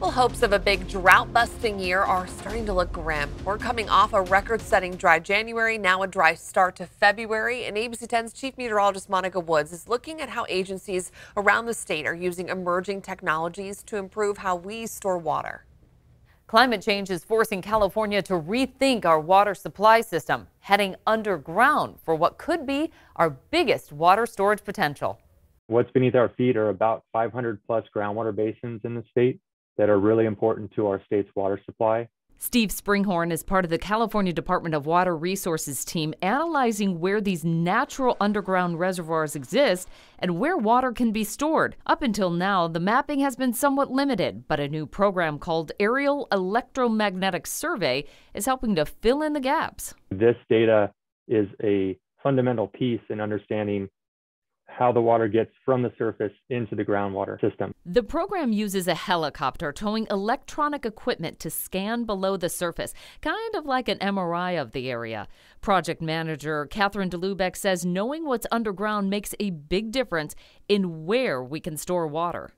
Well, hopes of a big drought busting year are starting to look grim. We're coming off a record setting dry January, now a dry start to February. And ABC 10's chief meteorologist Monica Woods is looking at how agencies around the state are using emerging technologies to improve how we store water. Climate change is forcing California to rethink our water supply system, heading underground for what could be our biggest water storage potential. What's beneath our feet are about 500 plus groundwater basins in the state that are really important to our state's water supply. Steve Springhorn is part of the California Department of Water Resources team analyzing where these natural underground reservoirs exist and where water can be stored. Up until now, the mapping has been somewhat limited, but a new program called Aerial Electromagnetic Survey is helping to fill in the gaps. This data is a fundamental piece in understanding how the water gets from the surface into the groundwater system. The program uses a helicopter towing electronic equipment to scan below the surface, kind of like an MRI of the area. Project manager Katherine Dlubac says knowing what's underground makes a big difference in where we can store water.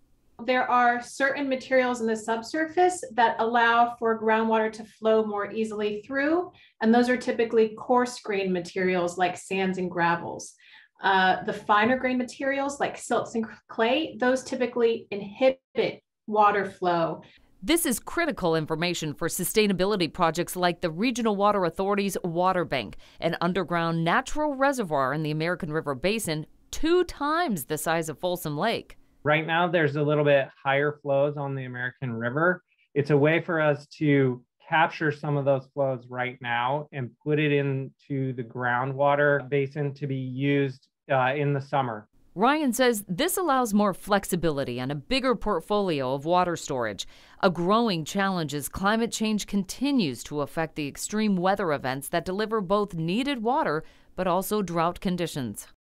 There are certain materials in the subsurface that allow for groundwater to flow more easily through, and those are typically coarse grain materials like sands and gravels. Uh, the finer grain materials like silts and clay, those typically inhibit water flow. This is critical information for sustainability projects like the Regional Water Authority's Water Bank, an underground natural reservoir in the American River Basin, two times the size of Folsom Lake. Right now, there's a little bit higher flows on the American River. It's a way for us to capture some of those flows right now and put it into the groundwater basin to be used uh, in the summer. Ryan says this allows more flexibility and a bigger portfolio of water storage. A growing challenge as climate change continues to affect the extreme weather events that deliver both needed water but also drought conditions.